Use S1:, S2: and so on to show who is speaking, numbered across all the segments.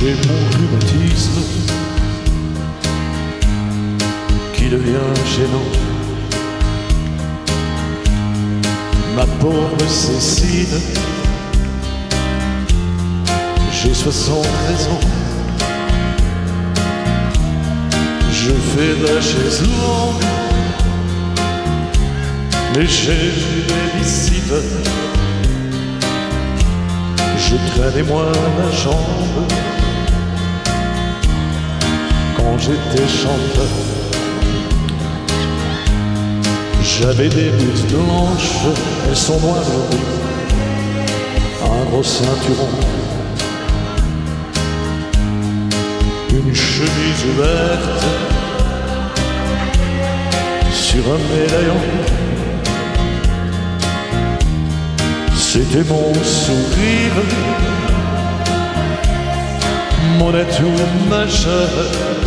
S1: J'ai mon rhumatisme qui devient gênant. Ma pauvre Cécile, j'ai 73 ans. Je fais de la chaise longue, mais j'ai des visites. Je traînais moi la jambe quand j'étais chanteur. J'avais des bouts blanches, elles sont noires un gros ceinturon, une chemise ouverte sur un médaillon. C'était mon sourire, mon atout majeur.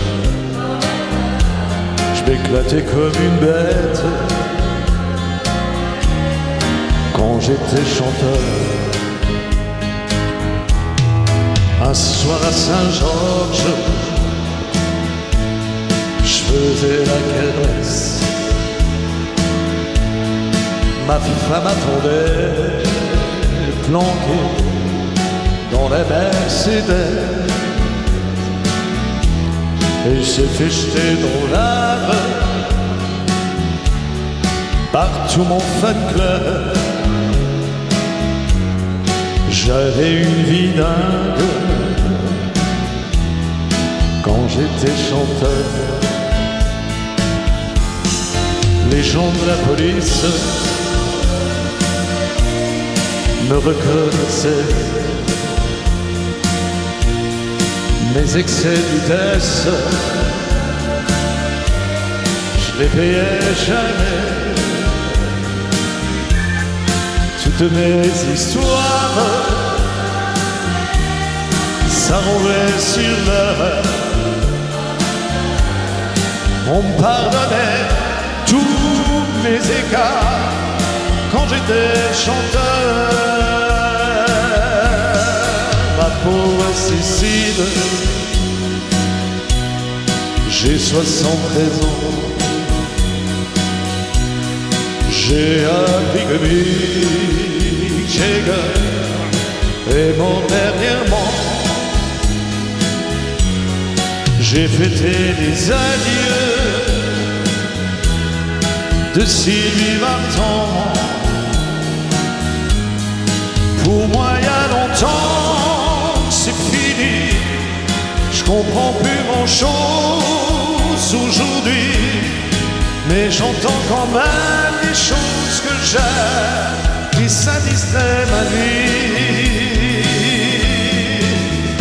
S1: Je m'éclatais comme une bête quand j'étais chanteur. Un soir à Saint-Georges, je faisais la caresse. Ma femme attendait, planquée dans la Mercedes. Et s'est fait jeter dans l'âme par tout mon fan club. J'avais une vie dingue quand j'étais chanteur. Les gens de la police me reconnaissaient. Mes excès de vitesse, je les payais jamais. Toutes mes histoires ça roulait sur l'heure. On me pardonnait tous mes écarts quand j'étais chanteur. Ma pauvre Cécile, j'ai 73 ans. J'ai que Mick Jagger est mort dernièrement. J'ai fêté les adieux de Sylvie Vartan. Comprends plus grand chose aujourd'hui. Mais j'entends quand même les choses que j'aime qui satisfaient ma vie.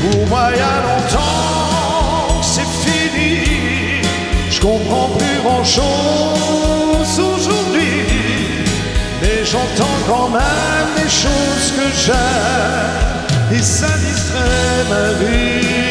S1: Pour moi, il y a longtemps c'est fini. Je comprends plus grand chose aujourd'hui. Mais j'entends quand même les choses que j'aime ça distrait ma vie.